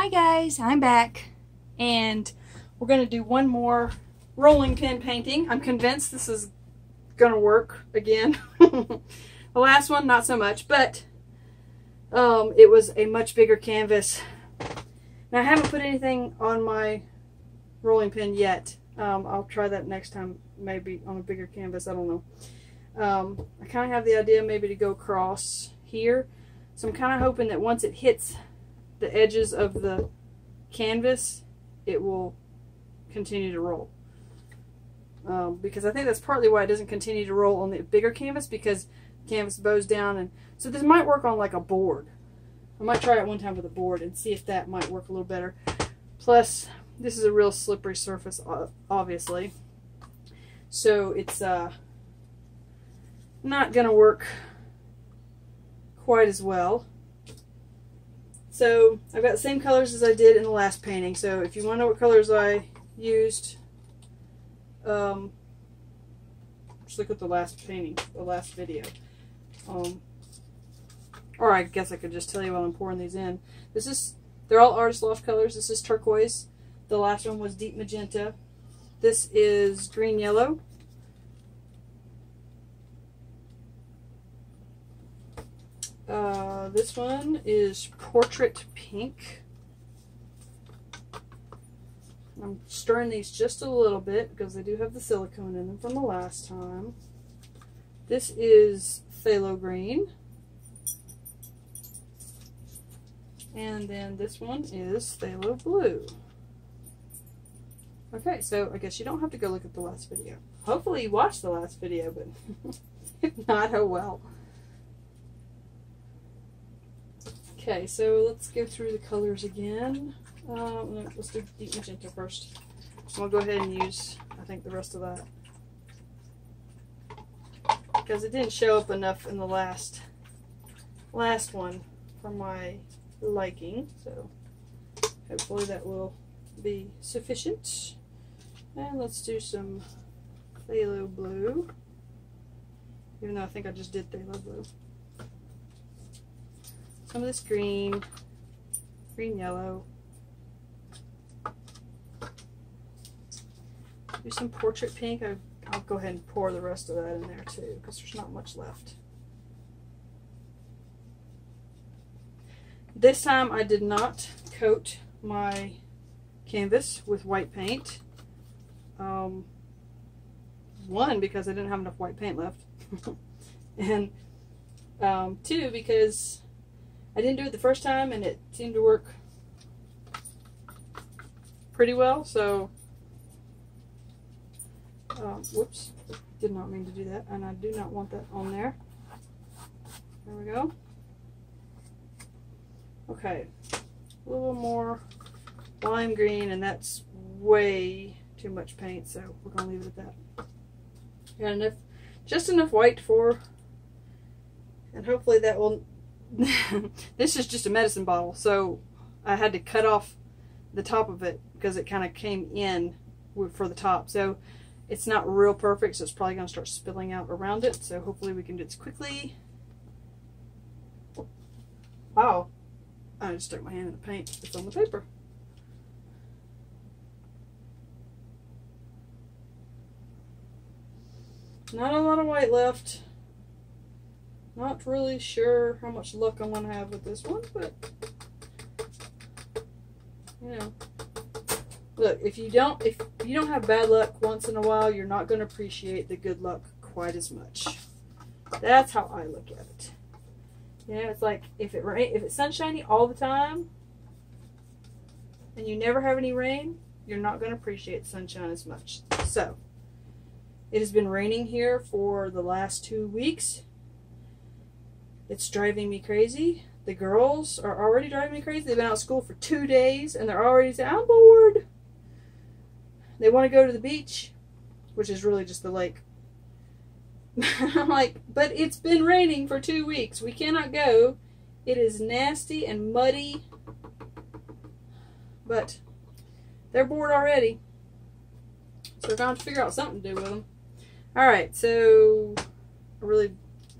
Hi guys, I'm back and we're going to do one more rolling pin painting. I'm convinced this is going to work again. the last one, not so much, but um, it was a much bigger canvas. Now I haven't put anything on my rolling pin yet. Um, I'll try that next time, maybe on a bigger canvas, I don't know. Um, I kind of have the idea maybe to go across here. So I'm kind of hoping that once it hits the edges of the canvas, it will continue to roll. Um, because I think that's partly why it doesn't continue to roll on the bigger canvas because canvas bows down. and So this might work on like a board. I might try it one time with a board and see if that might work a little better. Plus, this is a real slippery surface, obviously. So it's uh, not going to work quite as well. So I've got the same colors as I did in the last painting. So if you want to know what colors I used, um, just look at the last painting, the last video. Um, or I guess I could just tell you while I'm pouring these in. This is, they're all Artist Loft colors. This is turquoise. The last one was deep magenta. This is green yellow. Uh, this one is Portrait Pink. I'm stirring these just a little bit because they do have the silicone in them from the last time. This is Phthalo Green. And then this one is Phthalo Blue. Okay, so I guess you don't have to go look at the last video. Hopefully you watched the last video, but if not, oh well. Okay, so let's go through the colors again. Um, let's do deep magenta first. We'll go ahead and use, I think, the rest of that. Because it didn't show up enough in the last last one for my liking. So hopefully that will be sufficient. And let's do some phthalo blue. Even though I think I just did phthalo blue some of this green, green yellow. Do some portrait pink. I, I'll go ahead and pour the rest of that in there too because there's not much left. This time I did not coat my canvas with white paint. Um, one, because I didn't have enough white paint left. and um, two, because I didn't do it the first time and it seemed to work pretty well, so um, whoops, did not mean to do that, and I do not want that on there. There we go. Okay, a little more lime green, and that's way too much paint, so we're going to leave it at that. Got enough, just enough white for, and hopefully that will this is just a medicine bottle, so I had to cut off the top of it because it kind of came in for the top. So it's not real perfect, so it's probably going to start spilling out around it. So hopefully we can do this quickly. Wow. I just stuck my hand in the paint. It's on the paper. Not a lot of white left. Not really sure how much luck I'm going to have with this one, but, you know. Look, if you don't, if you don't have bad luck once in a while, you're not going to appreciate the good luck quite as much. That's how I look at it. You know, it's like if it rain, if it's sunshiny all the time, and you never have any rain, you're not going to appreciate sunshine as much. So, it has been raining here for the last two weeks. It's driving me crazy. The girls are already driving me crazy. They've been out of school for two days and they're already saying, I'm bored. They want to go to the beach, which is really just the lake. I'm like, but it's been raining for two weeks. We cannot go. It is nasty and muddy. But they're bored already. So we're going to figure out something to do with them. Alright, so I really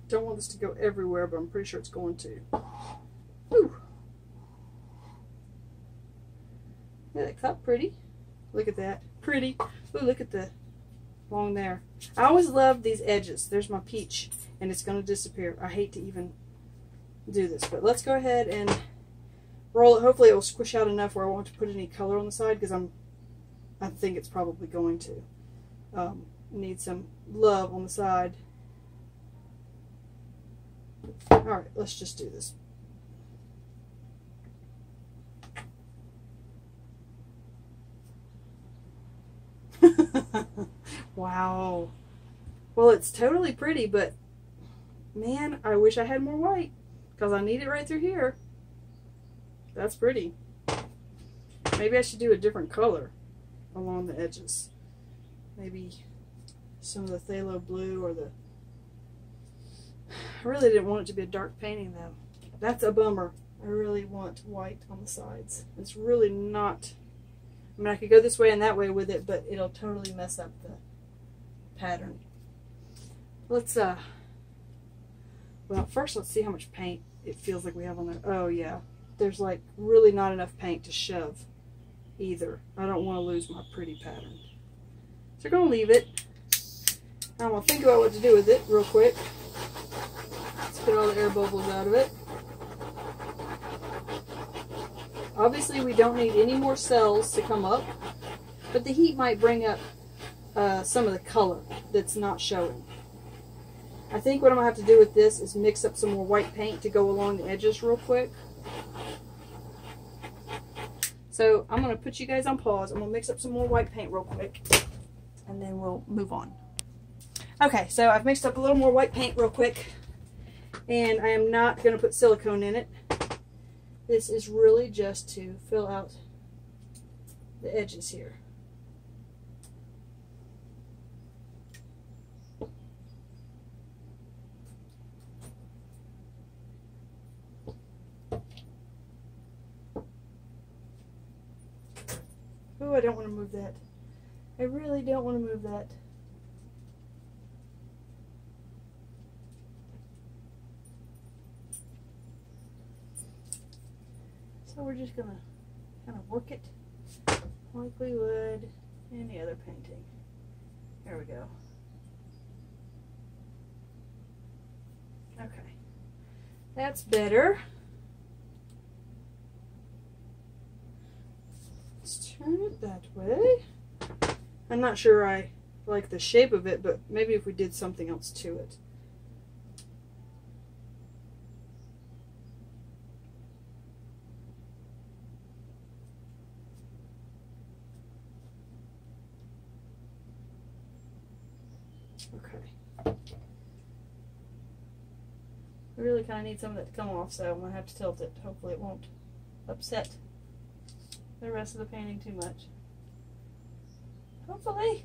don't want this to go everywhere, but I'm pretty sure it's going to. Whew. Isn't that cup pretty? Look at that. Pretty. Ooh, look at the long there. I always love these edges. There's my peach, and it's going to disappear. I hate to even do this, but let's go ahead and roll it. Hopefully it will squish out enough where I won't have to put any color on the side because I'm, I think it's probably going to. Um, need some love on the side. All right, let's just do this. wow. Well, it's totally pretty, but man, I wish I had more white because I need it right through here. That's pretty. Maybe I should do a different color along the edges. Maybe some of the phthalo blue or the... I really didn't want it to be a dark painting though. That's a bummer. I really want white on the sides. It's really not... I mean, I could go this way and that way with it, but it'll totally mess up the pattern. Let's, uh... Well, first let's see how much paint it feels like we have on there. Oh, yeah. There's, like, really not enough paint to shove either. I don't want to lose my pretty pattern. So we're going to leave it. I'm going to think about what to do with it real quick. Get all the air bubbles out of it. Obviously, we don't need any more cells to come up, but the heat might bring up uh, some of the color that's not showing. I think what I'm going to have to do with this is mix up some more white paint to go along the edges real quick. So I'm going to put you guys on pause. I'm going to mix up some more white paint real quick, and then we'll move on. Okay, so I've mixed up a little more white paint real quick, and I am not going to put silicone in it. This is really just to fill out the edges here. Oh, I don't want to move that. I really don't want to move that. So we're just going to kind of work it like we would any other painting. There we go. Okay. That's better. Let's turn it that way. I'm not sure I like the shape of it, but maybe if we did something else to it. Okay. I really kind of need some of that to come off, so I'm going to have to tilt it. Hopefully it won't upset the rest of the painting too much. Hopefully.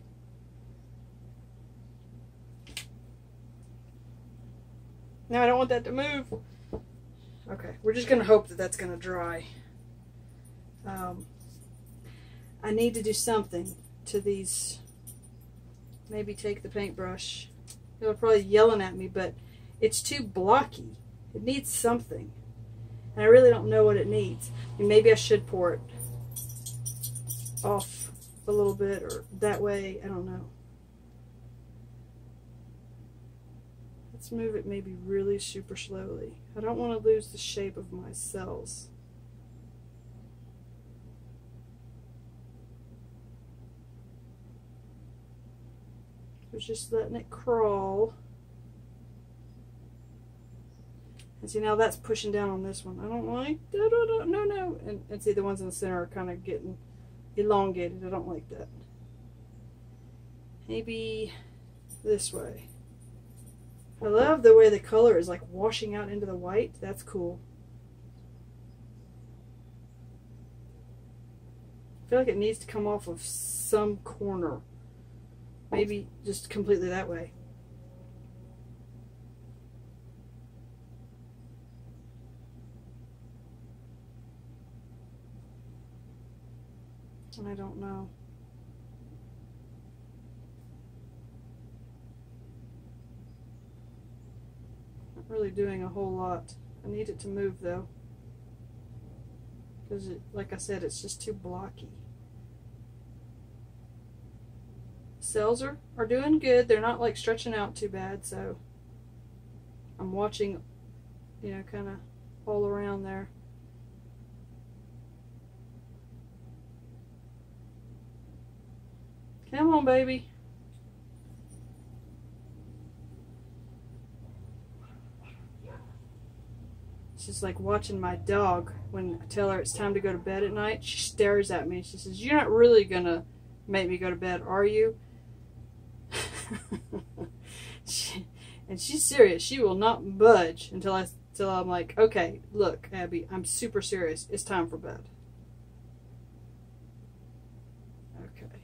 Now I don't want that to move. Okay, we're just going to hope that that's going to dry. Um, I need to do something to these. Maybe take the paintbrush. They're probably yelling at me, but it's too blocky. It needs something. And I really don't know what it needs. And maybe I should pour it off a little bit or that way. I don't know. Let's move it maybe really super slowly. I don't want to lose the shape of my cells. I was just letting it crawl. And see, now that's pushing down on this one. I don't like, da, da, no, no. And, and see, the ones in the center are kind of getting elongated. I don't like that. Maybe this way. I love the way the color is like washing out into the white. That's cool. I feel like it needs to come off of some corner. Maybe just completely that way. And I don't know. Not really doing a whole lot. I need it to move though. because, like I said, it's just too blocky. Cells are, are doing good. They're not like stretching out too bad, so I'm watching, you know, kind of all around there. Come on, baby. It's just like watching my dog when I tell her it's time to go to bed at night. She stares at me. She says, You're not really going to make me go to bed, are you? she, and she's serious. She will not budge until I until I'm like, okay, look, Abby, I'm super serious. It's time for bed. Okay.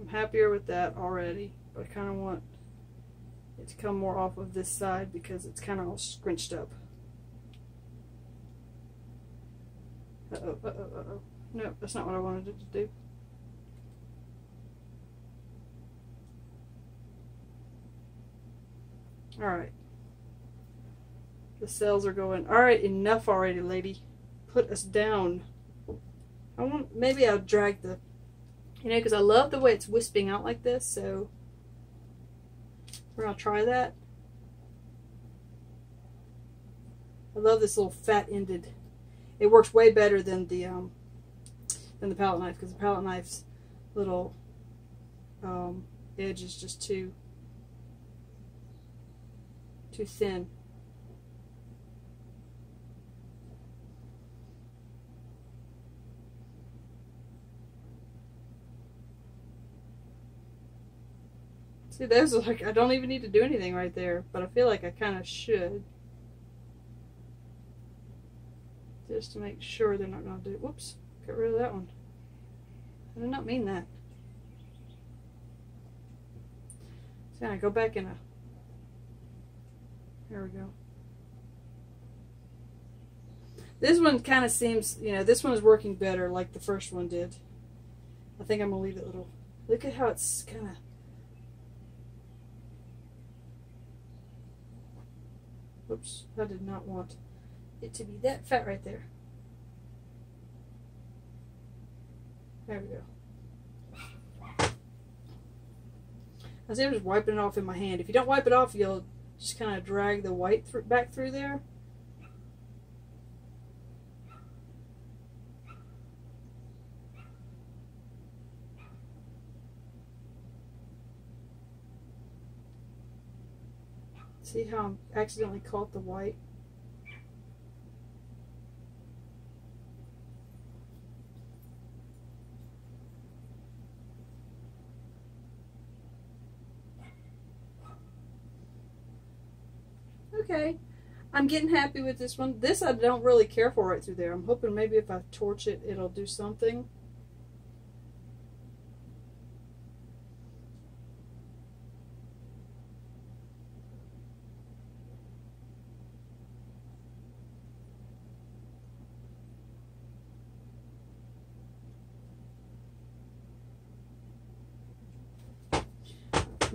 I'm happier with that already, but I kind of want it to come more off of this side because it's kind of all scrunched up. Uh-oh, uh-oh, uh-oh. No, that's not what I wanted it to do. Alright. The cells are going, alright, enough already, lady. Put us down. I want, maybe I'll drag the, you know, because I love the way it's wisping out like this, so we're going to try that. I love this little fat-ended. It works way better than the um, than the palette knife because the palette knife's little um, edge is just too too thin. See, those are like, I don't even need to do anything right there, but I feel like I kind of should. Just to make sure they're not going to do, whoops, get rid of that one. I did not mean that. So I go back in a there we go. This one kind of seems, you know, this one is working better like the first one did. I think I'm going to leave it a little. Look at how it's kind of. Oops, I did not want it to be that fat right there. There we go. I see I'm just wiping it off in my hand. If you don't wipe it off, you'll just kind of drag the white th back through there. See how I accidentally caught the white? okay. I'm getting happy with this one. This I don't really care for right through there. I'm hoping maybe if I torch it, it'll do something.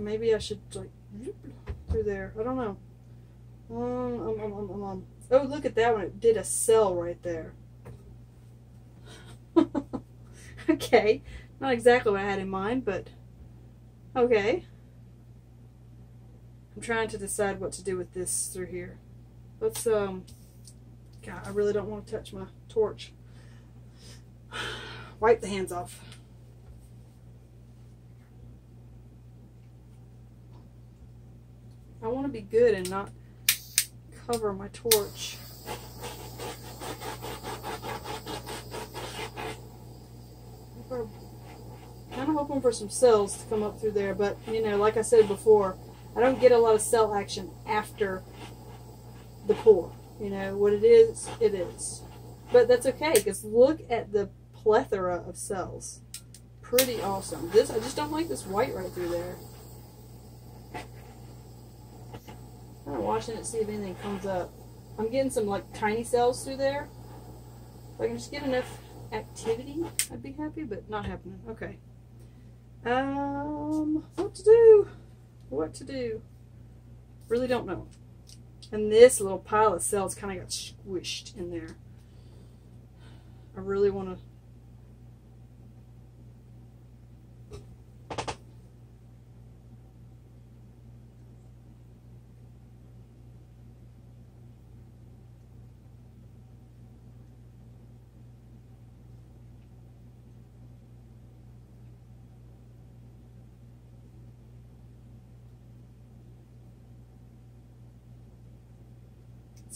Maybe I should like through there. I don't know. Um, um, um, um, um, Oh, look at that one. It did a cell right there. okay. Not exactly what I had in mind, but okay. I'm trying to decide what to do with this through here. Let's, um, God, I really don't want to touch my torch. Wipe the hands off. I want to be good and not cover my torch. kind of hoping for some cells to come up through there, but you know, like I said before, I don't get a lot of cell action after the pour. You know, what it is, it is. But that's okay, because look at the plethora of cells. Pretty awesome. This, I just don't like this white right through there. Of watching it, see if anything comes up. I'm getting some like tiny cells through there. If I can just get enough activity, I'd be happy, but not happening. Okay. Um, what to do? What to do? Really don't know. And this little pile of cells kind of got squished in there. I really want to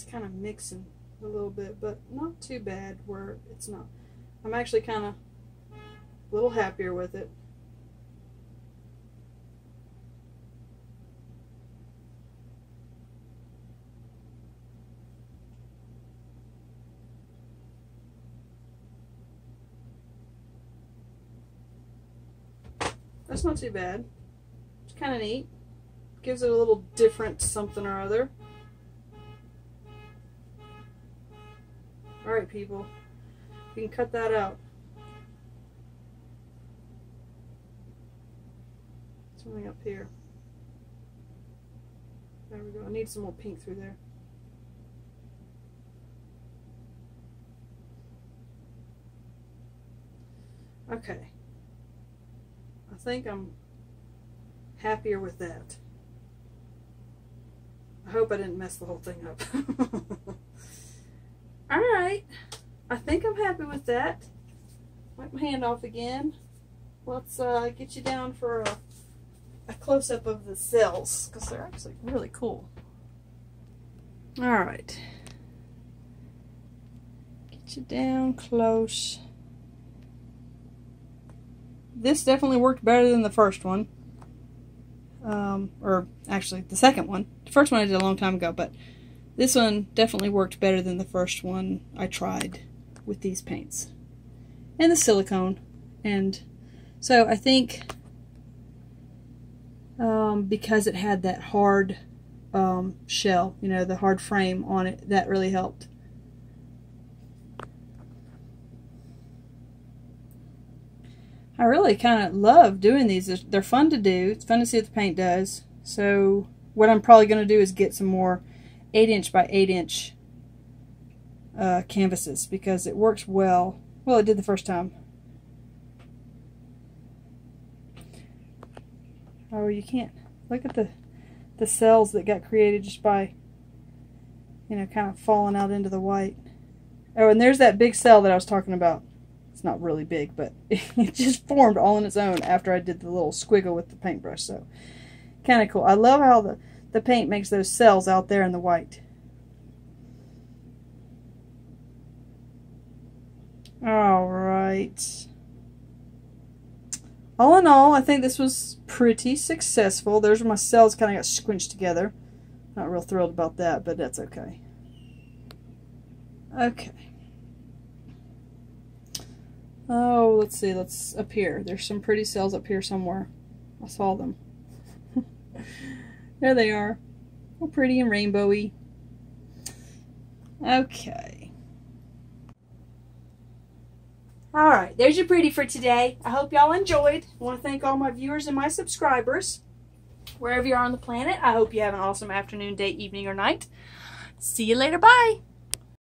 it's kind of mixing a little bit, but not too bad where it's not. I'm actually kind of a little happier with it. That's not too bad. It's kind of neat. Gives it a little different something or other. Alright, people. We can cut that out. Something up here. There we go. I need some more pink through there. Okay. I think I'm happier with that. I hope I didn't mess the whole thing up. All right. I think I'm happy with that. Wipe my hand off again. Let's uh, get you down for a, a close-up of the cells because they're actually really cool. All right. Get you down close. This definitely worked better than the first one. Um, or actually the second one. The first one I did a long time ago, but this one definitely worked better than the first one I tried with these paints. And the silicone. And so I think um, because it had that hard um, shell, you know, the hard frame on it, that really helped. I really kind of love doing these. They're fun to do. It's fun to see what the paint does. So what I'm probably going to do is get some more 8 inch by 8 inch uh, canvases because it works well. Well, it did the first time. Oh, you can't. Look at the, the cells that got created just by, you know, kind of falling out into the white. Oh, and there's that big cell that I was talking about. It's not really big, but it just formed all on its own after I did the little squiggle with the paintbrush. So, kind of cool. I love how the the paint makes those cells out there in the white. All right. All in all, I think this was pretty successful. There's where my cells kind of got squinched together. Not real thrilled about that, but that's okay. Okay. Oh, let's see. Let's up here. There's some pretty cells up here somewhere. I saw them. There they are. All pretty and rainbowy. Okay. Alright, there's your pretty for today. I hope y'all enjoyed. I want to thank all my viewers and my subscribers. Wherever you are on the planet, I hope you have an awesome afternoon, day, evening, or night. See you later. Bye.